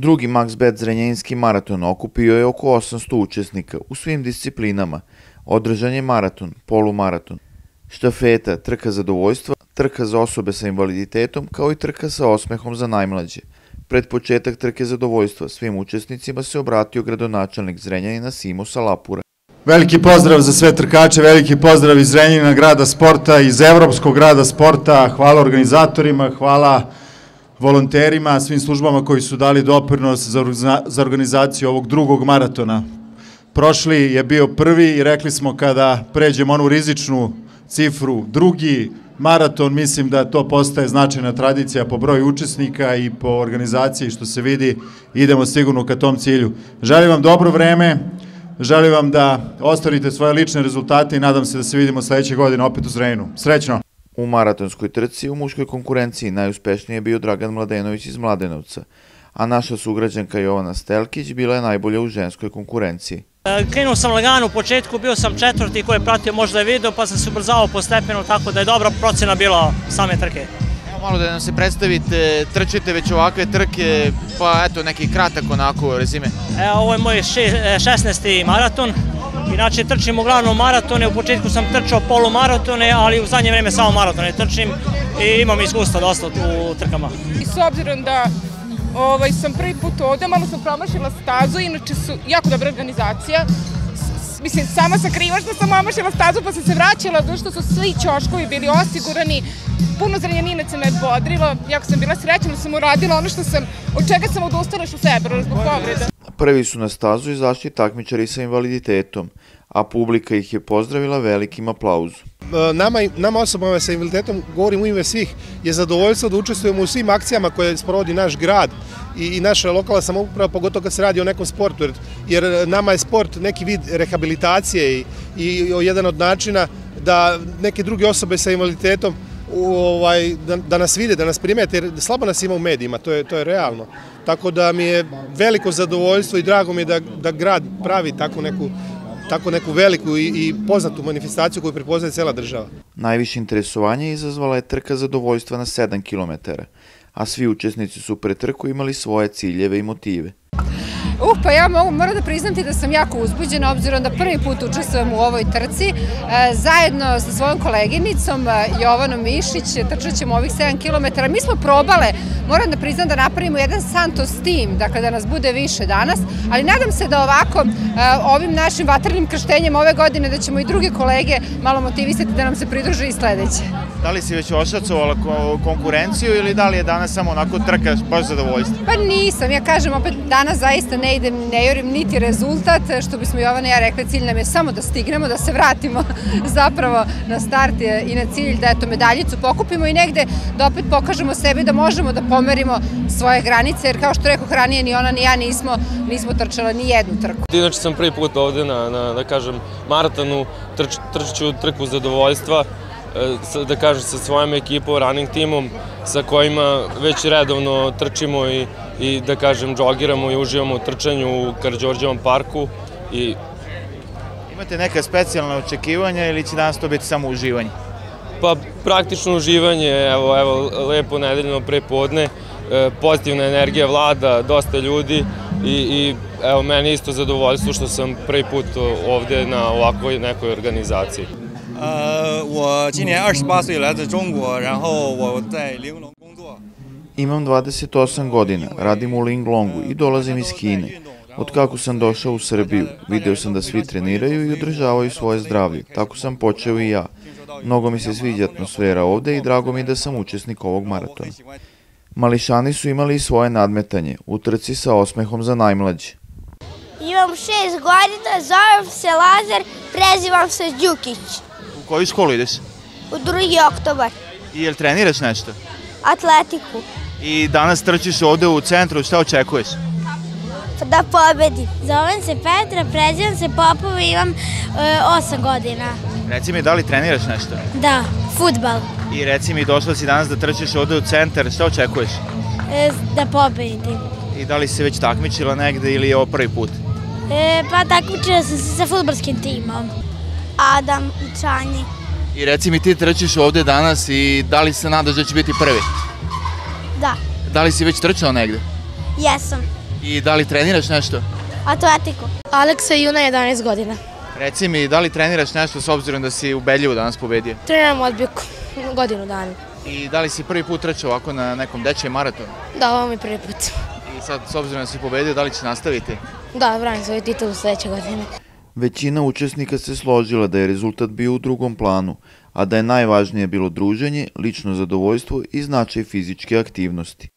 Drugi Max Bet Zrenjaninski maraton okupio je oko 800 učesnika u svim disciplinama. Održan je maraton, polumaraton, štafeta, trka zadovoljstva, trka za osobe sa invaliditetom, kao i trka sa osmehom za najmlađe. Pred početak trke zadovoljstva svim učesnicima se obratio gradonačelnik Zrenjanina Simo Salapura. Veliki pozdrav za sve trkače, veliki pozdrav iz Zrenjanina grada sporta, iz Evropskog grada sporta, hvala organizatorima, hvala volonterima, svim službama koji su dali doprinos za organizaciju ovog drugog maratona. Prošli je bio prvi i rekli smo kada pređemo onu rizičnu cifru, drugi maraton, mislim da to postaje značajna tradicija po broju učesnika i po organizaciji što se vidi, idemo sigurno ka tom cilju. Želim vam dobro vreme, želim vam da ostvarite svoje lične rezultate i nadam se da se vidimo sledeće godine opet u Zrejnu. Srećno! U maratonskoj trci u muškoj konkurenciji najuspešniji je bio Dragan Mladenović iz Mladenovca, a naša sugrađanka Jovana Stelkić bila je najbolja u ženskoj konkurenciji. E, krenuo sam lagano u početku, bio sam četvrti koji je pratio možda video, pa sam se ubrzao po stepenu, tako da je dobra procena bila same trke. Evo malo da nam se predstavite, trčite već ovakve trke, pa eto neki kratak onako rezime. Evo, ovo je moj 16. maraton, Inače trčim uglavnom maratone, u početku sam trčao polumaratone, ali u zadnje vreme samo maratone trčim i imam iskustva dosta u trkama. I s obzirom da ovaj, sam prvi put ovde, malo sam promašila stazu, inače su jako dobra organizacija. Mislim, sama sam kriva što sam promašila stazu pa sam se vraćala, zato što su svi ćoškovi bili osigurani, puno zrenjaninaca me bodrilo, jako sam bila srećena sam uradila ono što sam, od čega sam odustala što februar zbog povreda. Prvi su na stazu izašli takmičari sa invaliditetom, a publika ih je pozdravila velikim aplauzom. E, nama, nama osobama sa invaliditetom, govorim u ime svih, je zadovoljstvo da učestvujemo u svim akcijama koje sprovodi naš grad i, i naša lokalna samouprava, pogotovo kad se radi o nekom sportu, jer, jer nama je sport neki vid rehabilitacije i, i jedan od načina da neke druge osobe sa invaliditetom ovaj, da, da nas vide, da nas primete, jer slabo nas ima u medijima, to je, to je realno. Tako da mi je veliko zadovoljstvo i drago mi je da, da grad pravi takvu neku tako neku veliku i, i poznatu manifestaciju koju prepoznaje cela država. Najviše interesovanje izazvala je trka zadovoljstva na 7 km, a svi učesnici su pre trku imali svoje ciljeve i motive. Uh, pa ja mogu, moram da priznam ti da sam jako uzbuđena, obzirom da prvi put učestvujem u ovoj trci. E, zajedno sa svojom koleginicom e, Jovanom Mišić trčat ćemo ovih 7 km. Mi smo probale, moram da priznam da napravimo jedan Santos tim, dakle da nas bude više danas, ali nadam se da ovako, e, ovim našim vatrnim krštenjem ove godine, da ćemo i druge kolege malo motivisati da nam se pridruže i sledeće. Da li si već ošacovala konkurenciju ili da li je danas samo onako trka baš zadovoljstvo? Pa nisam, ja kažem opet danas zaista ne idem, ne jorim niti rezultat, što bismo Jovana i ja rekli, cilj nam je samo da stignemo, da se vratimo zapravo na start i na cilj, da eto medaljicu pokupimo i negde da opet pokažemo sebi da možemo da pomerimo svoje granice, jer kao što rekao hranije, ni ona ni ja nismo, nismo trčala ni jednu trku. Inače sam prvi put ovde na, na da kažem, maratonu, trč, trčću trku zadovoljstva, da kažem, sa svojom ekipom, running timom, sa kojima već redovno trčimo i i da kažem džogiramo i uživamo u trčanju u Karđorđevom parku i Imate neka specijalna očekivanja ili će danas to biti samo uživanje? Pa praktično uživanje, evo, evo lepo nedeljno pre podne, e, pozitivna energija vlada, dosta ljudi i, i evo meni isto zadovoljstvo što sam prvi put ovde na ovakvoj nekoj organizaciji. 呃，我今年二十八岁，来自中国，然后我在玲珑。Imam 28 godina, radim u Linglongu i dolazim iz Kine. Od kako sam došao u Srbiju, video sam da svi treniraju i održavaju svoje zdravlje. Tako sam počeo i ja. Mnogo mi se sviđa atmosfera ovde i drago mi da sam učesnik ovog maratona. Mališani su imali i svoje nadmetanje, u trci sa osmehom za najmlađe. Imam šest godina, zovem se Lazar, prezivam se Đukić. Koju školu ideš? U drugi oktobar. I jel treniraš nešto? Atletiku. I danas trčiš ovde u centru, šta očekuješ? Da pobedim. Zovem se Petra, prezivam se Popova i imam e, 8 godina. Reci mi, da li treniraš nešto? Da, futbal. I reci mi, došla si danas da trčiš ovde u centar, šta očekuješ? E, da pobedim. I da li si već takmičila negde ili je ovo prvi put? E, pa takmičila sam se sa futbalskim timom. Adam i Čanji. I reci mi, ti trčiš ovde danas i da li se nadaš da će biti prvi? Da. Da li si već trčao negde? Jesam. I da li treniraš nešto? Atletiku. Aleksa Juna, 11 godina. Reci mi, da li treniraš nešto s obzirom da si ubedljivo danas pobedio? Treniram odbijku godinu dana. I da li si prvi put trčao ovako na nekom dečjem maratonu? Da, ovo mi je prvi put. I sad, s obzirom da si pobedio, da li će nastaviti? Da, branim svoju titulu sledeće godine. Većina učesnika se složila da je rezultat bio u drugom planu, a da je najvažnije bilo druženje, lično zadovoljstvo i značaj fizičke aktivnosti.